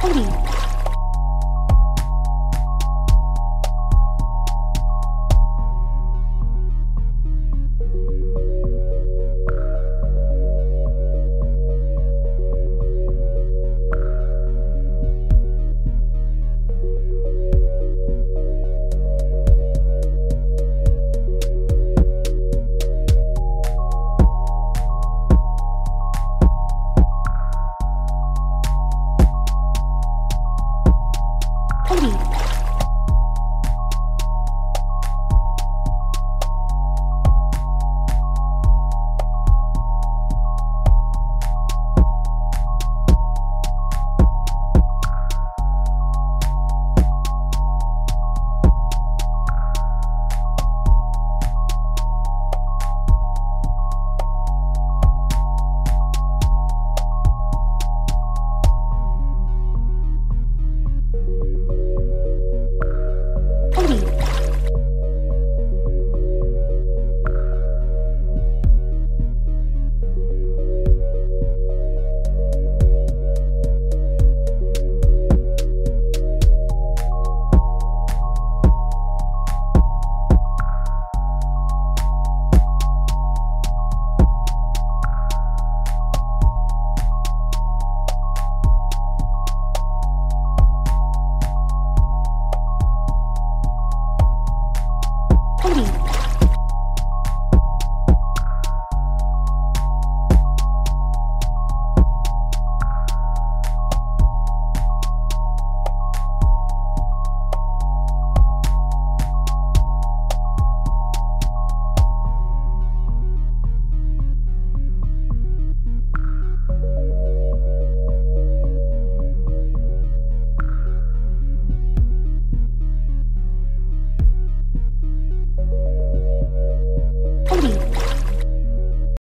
Hari.